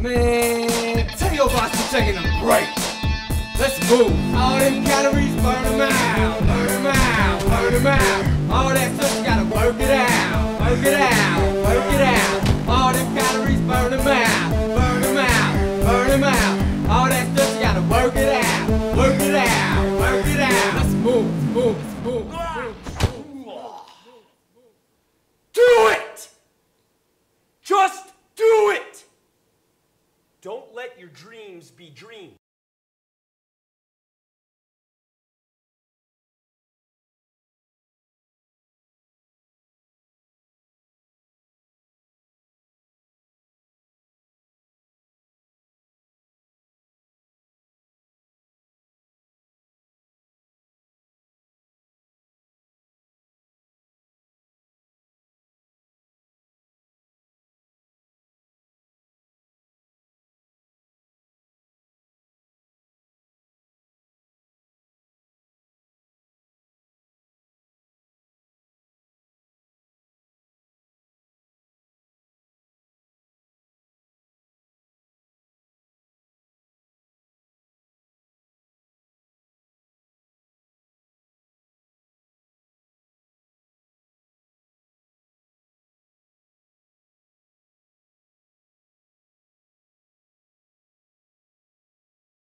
Man, tell your boss to taking a break. Let's move. All them calories, burn them out, burn them out, burn them out. All that stuff, you gotta work it out, work it out, work it out. All them calories, burn them out, burn them out, burn them out. All that stuff, you gotta work it out, work it out, work it out. Let's move, move, move, move. Your dreams be dreams.